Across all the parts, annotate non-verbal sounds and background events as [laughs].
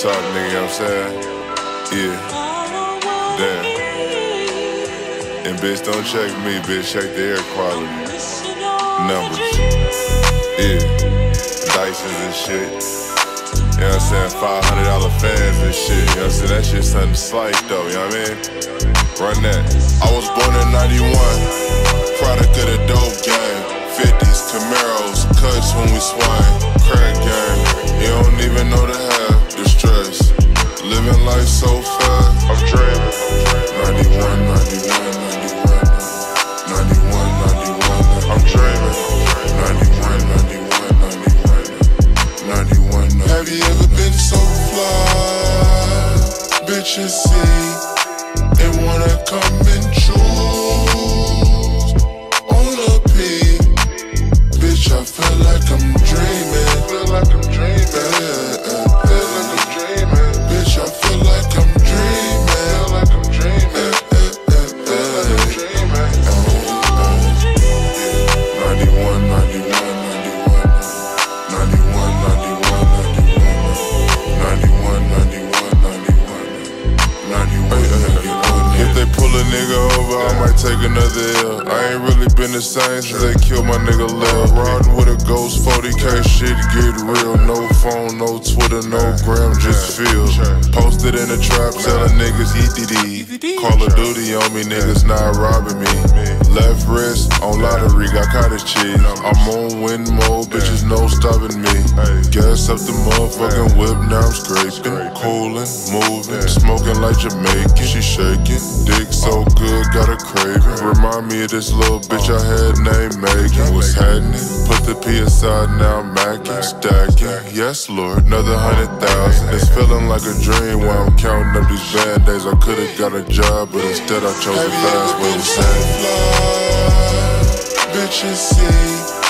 talk, nigga, you know what I'm saying? Yeah. Damn. And bitch, don't check me, bitch, check the air quality. Numbers. Yeah. Dysons and shit. You know what I'm saying? $500 fans and shit. You know what I'm saying? That shit something slight though, you know what I mean? Run that. I was born in 91. Product of the dope game. 50s, Camaros, cuts when we swing. Bitches see. And wanna come might take another L. I ain't really been the same since they killed my nigga Lil. Riding with a ghost 40k shit get real. No phone, no Twitter, no gram, just feel. Posted in the trap, selling niggas EDD. Call of Duty on me, niggas not robbing me. Left wrist on lottery, got cottage cheese. I'm on win mode, bitches no stopping me. Gas up the motherfucking whip, now I'm scraping. Cooling, moving, smoking like Jamaican. She shaking, dick so good, got a Remind me of this little bitch I had named Megan. What's happening? Put the P aside, now I'm stacking. Yes, Lord, another hundred thousand. It's feeling like a dream while I'm counting up these band days. I could've got a job, but instead I chose the fast way to say. Bitches see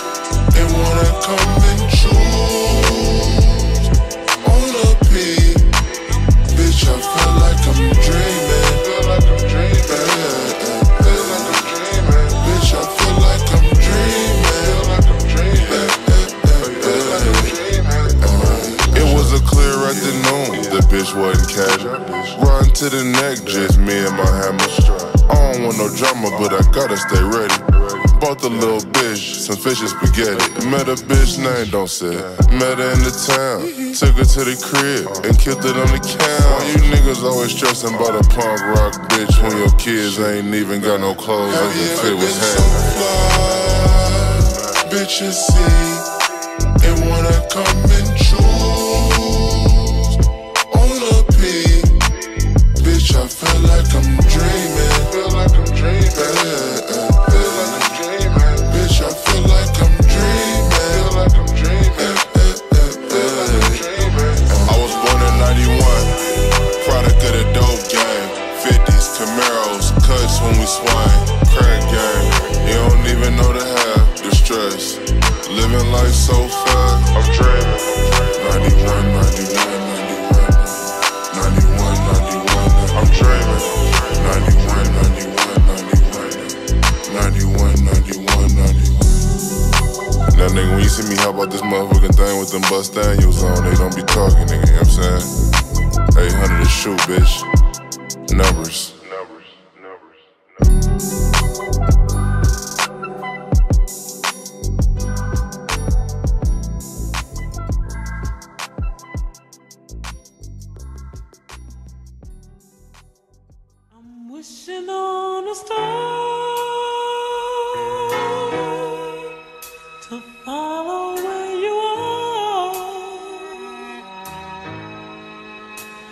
and wanna come and choose bitch wasn't. Run to the neck, just me and my hammer. I don't want no drama, but I gotta stay ready. Bought the little bitch some fish and spaghetti. Met a bitch named Don't Say. Met her in the town. Took her to the crib and killed it on the count. You niggas always stressing about a punk rock bitch when your kids ain't even got no clothes that can fit with hands. Bitches see and wanna come and life so fast. I'm dreaming. 91, 91, 91. 91, 91. I'm dreaming. 91, 91, 91. 91, 91, 91. Now, nigga, when you see me hop out this motherfucking thing with them bust Daniels on, they don't be talking, nigga, you know what I'm saying? 800 to shoot, bitch. Numbers. Wishing on a star to follow where you are.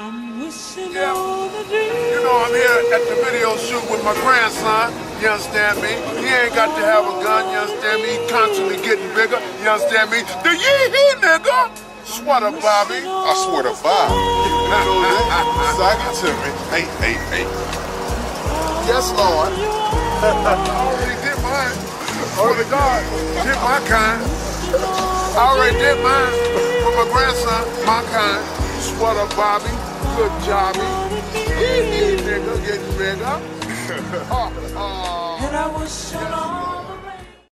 I'm wishing Yeah. on a dream. You know, I'm here at the video shoot with my grandson. You understand me? He ain't got to have a gun. You understand me? He constantly getting bigger. You understand me? The yee hee nigga. Sweater Bobby. I swear to God. [laughs] Sag it to me. Hey, hey, hey. Yes, Lord. I already did mine. Oh, God. Did my kind. I already did mine for my grandson. My kind. Sweater Bobby. Good hee nigga getting bigger. Oh, [laughs] oh. And I wish on all